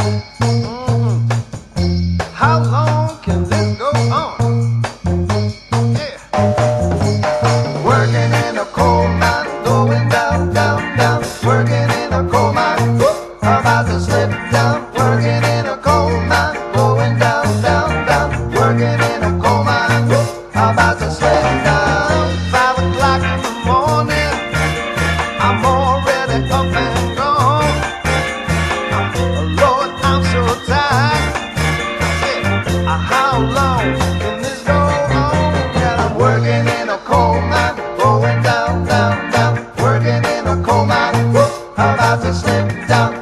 eyes. Down, down, working in a coal mine. I'm about to slip down.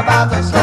about the sun.